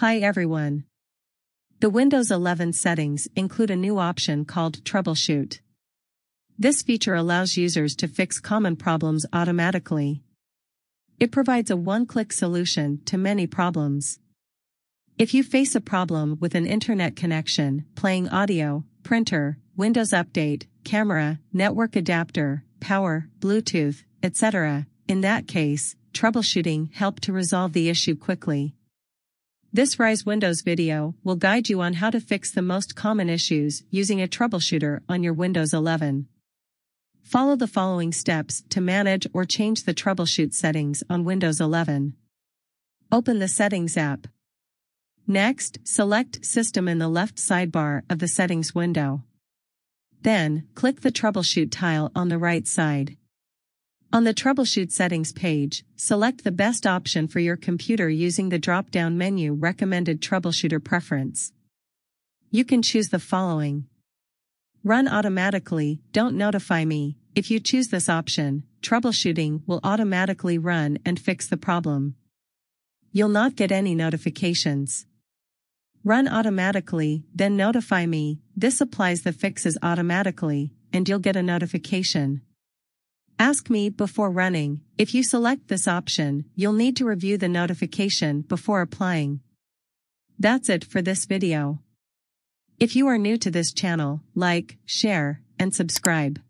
Hi everyone. The Windows 11 settings include a new option called Troubleshoot. This feature allows users to fix common problems automatically. It provides a one-click solution to many problems. If you face a problem with an internet connection, playing audio, printer, Windows Update, camera, network adapter, power, Bluetooth, etc., in that case, troubleshooting help to resolve the issue quickly. This Rise Windows video will guide you on how to fix the most common issues using a troubleshooter on your Windows 11. Follow the following steps to manage or change the troubleshoot settings on Windows 11. Open the Settings app. Next, select System in the left sidebar of the Settings window. Then, click the Troubleshoot tile on the right side. On the Troubleshoot settings page, select the best option for your computer using the drop-down menu Recommended Troubleshooter Preference. You can choose the following. Run automatically, don't notify me. If you choose this option, troubleshooting will automatically run and fix the problem. You'll not get any notifications. Run automatically, then notify me. This applies the fixes automatically, and you'll get a notification. Ask me before running. If you select this option, you'll need to review the notification before applying. That's it for this video. If you are new to this channel, like, share, and subscribe.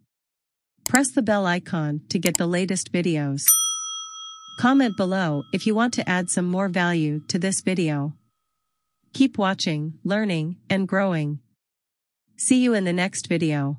Press the bell icon to get the latest videos. Comment below if you want to add some more value to this video. Keep watching, learning, and growing. See you in the next video.